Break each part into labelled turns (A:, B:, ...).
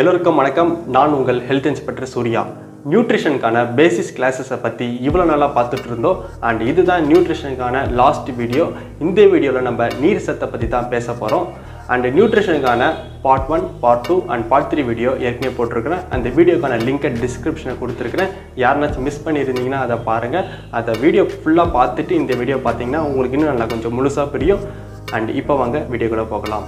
A: எல்லோருக்கும் வணக்கம். நான் உங்கள் ஹெல்த் இன்ஸ்பெக்டர் சூர்யா. நியூட்ரிஷனுக்கான பேசிஸ் கிளாஸஸை பற்றி இவ்வளோ நாளாக பார்த்துட்டு இருந்தோம். அண்ட் இதுதான் நியூட்ரிஷனுக்கான லாஸ்ட் வீடியோ இந்த வீடியோவில் நம்ம நீர் சத்தை பற்றி தான் பேச போகிறோம் and நியூட்ரிஷனுக்கான part one part two and part three video ஏற்கனவே போட்டிருக்கிறேன். அந்த வீடியோக்கான லிங்கை டிஸ்கிரிப்ஷனில் கொடுத்துருக்கிறேன். யாருனாச்சும் மிஸ் பண்ணியிருந்தீங்கன்னா அதை பாருங்கள் அந்த வீடியோ ஃபுல்லாக பார்த்துட்டு இந்த வீடியோ பார்த்தீங்கன்னா உங்களுக்கு இன்னும் நல்லா கொஞ்சம் முழுசாக புரியும். அண்ட் இப்போ வாங்க வீடியோக்குள்ளே போகலாம்.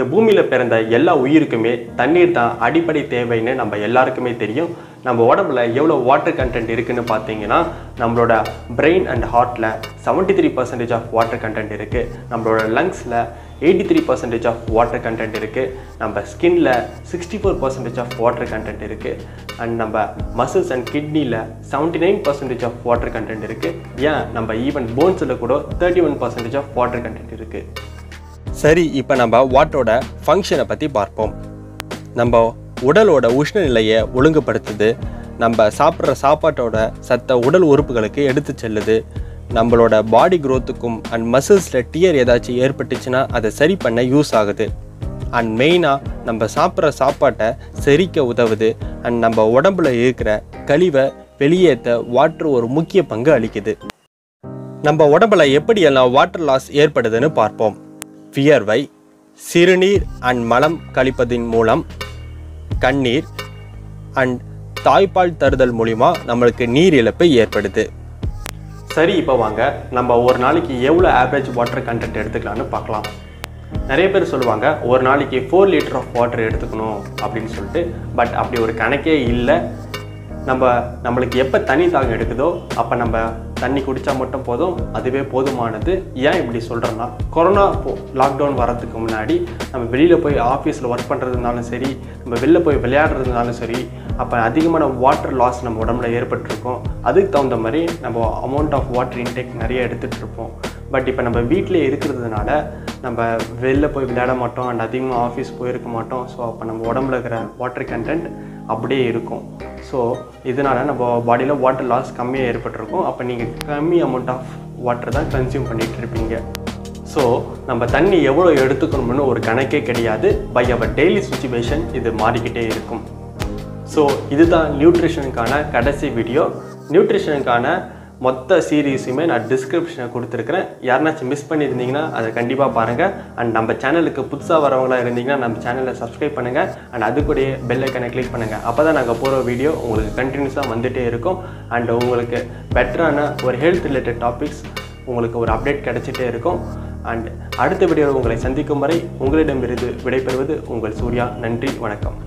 A: இந்த பூமியில் பிறந்த எல்லா உயிருக்குமே தண்ணீர் தான் அடிப்படை தேவைன்னு நம்ம எல்லாருக்குமே தெரியும். நம்ம உடம்புல எவ்வளோ வாட்டர் கண்டென்ட் இருக்குன்னு பார்த்தீங்கன்னா நம்மளோட பிரெயின் அண்ட் ஹார்ட்டில் seventy three percentage of water content இருக்குது நம்மளோட லங்ஸில் eighty three percentage of water content இருக்குது நம்ம ஸ்கின்ல sixty four percentage of water content இருக்குது அண்ட் நம்ம மசில்ஸ் அண்ட் கிட்னியில் seventy nine percentage of water content இருக்குது ஏன்? நம்ம ஈவன் போன்ஸில் கூட thirty one percentage of water content இருக்குது சரி இப்போ நம்ம வாட்டரோட ஃபங்க்ஷனை பற்றி பார்ப்போம். நம்ம உடலோட உஷ்ணநிலையை ஒழுங்குபடுத்துது. நம்ம சாப்பிட்ற சாப்பாட்டோட சத்த உடல் உறுப்புகளுக்கு எடுத்து செல்லுது. நம்மளோட பாடி க்ரோத்துக்கும் அண்ட் மசில்ஸில் டியர் ஏதாச்சும் ஏற்பட்டுச்சுன்னா அதை சரி பண்ண யூஸ் ஆகுது. அண்ட் மெயினாக நம்ம சாப்பிட்ற சாப்பாட்டை செரிக்க உதவுது. அண்ட் நம்ம உடம்புல இருக்கிற கழிவை வெளியேற்ற வாட்ரு ஒரு முக்கிய பங்கு அளிக்குது. நம்ம உடம்புல எப்படியெல்லாம் வாட்டர் லாஸ் ஏற்படுதுன்னு பார்ப்போம். வியர்வை சிறுநீர் அண்ட் மலம் கழிப்பதின் மூலம் கண்ணீர் அண்ட் தாய்ப்பால் தருதல் மூலிமா நம்மளுக்கு நீர் இழப்பை ஏற்படுது. சரி இப்போ வாங்க. நம்ம ஒரு நாளைக்கு எவ்வளோ ஆவரேஜ் வாட்டர் கண்டென்ட் எடுத்துக்கலாம்னு பார்க்கலாம். நிறைய பேர் சொல்லுவாங்க ஒரு நாளைக்கு ஃபோர் லிட்டர் ஆஃப் வாட்டர் எடுத்துக்கணும் அப்படின்னு சொல்லிட்டு பட் அப்படி ஒரு கணக்கே இல்லை. நம்ம நம்மளுக்கு எப்போ தனி தாகம் எடுக்குதோ அப்போ நம்ம தண்ணி குடித்தா மட்டும் போதும் அதுவே போதுமானது. ஏன் இப்படி சொல்கிறேன்னா கொரோனா லாக்டவுன் வரதுக்கு முன்னாடி நம்ம வெளியில் போய் ஆஃபீஸில் ஒர்க் பண்ணுறதுனாலும் சரி நம்ம வெளில போய் விளையாடுறதுனாலும் சரி அப்போ அதிகமான வாட்டர் லாஸ் நம்ம உடம்புல ஏற்பட்டிருக்கும். அதுக்கு தகுந்த மாதிரி நம்ம அமௌண்ட் ஆஃப் வாட்டர் இன்டேக் நிறைய எடுத்துகிட்டு இருப்போம் பட் இப்போ நம்ம வீட்டிலே இருக்கிறதுனால நம்ம வெளில போய் விளையாட மாட்டோம் அண்ட் அதிகமாக ஆஃபீஸ் போயிருக்க மாட்டோம். ஸோ அப்போ நம்ம உடம்புல இருக்கிற வாட்டர் கண்டென்ட் அப்படியே இருக்கும். ஸோ இதனால் நம்ம பாடியில் வாட்டர் லாஸ் கம்மியாக ஏற்பட்டிருக்கும். அப்போ நீங்கள் கம்மி அமௌண்ட் ஆஃப் வாட்டர் தான் கன்சியூம் பண்ணிகிட்டு இருப்பீங்க. ஸோ நம்ம தண்ணி எவ்வளோ எடுத்துக்கணும்னு ஒரு கணக்கே கிடையாது. பை அவர் டெய்லி சுச்சுவேஷன் இது மாறிக்கிட்டே இருக்கும். ஸோ இதுதான் நியூட்ரிஷனுக்கான கடைசி வீடியோ நியூட்ரிஷனுக்கான மொத்த சீரீஸுமே நான் டிஸ்கிரிப்ஷனை கொடுத்துருக்குறேன். யாருனாச்சும் மிஸ் பண்ணியிருந்தீங்கன்னா அதை கண்டிப்பாக பாருங்கள் அண்ட் நம்ம சேனலுக்கு புதுசாக வரவங்களாக இருந்தீங்கன்னா நம்ம சேனலை சப்ஸ்கிரைப் பண்ணுங்கள் அண்ட் அது கூட பெல் ஐக்கனை கிளிக் பண்ணுங்கள் அப்போ தான் நாங்கள் போகிற வீடியோ உங்களுக்கு கண்டினியூஸாக வந்துகிட்டே இருக்கும். அண்ட் உங்களுக்கு பெட்டரான ஒரு ஹெல்த் ரிலேட்டட் டாபிக்ஸ் உங்களுக்கு ஒரு அப்டேட் கிடச்சிட்டே இருக்கும். அண்ட் அடுத்த வீடியோவில் உங்களை சந்திக்கும் வரை உங்களிடமிருந்து விடைபெறுவது உங்கள் சூர்யா. நன்றி வணக்கம்.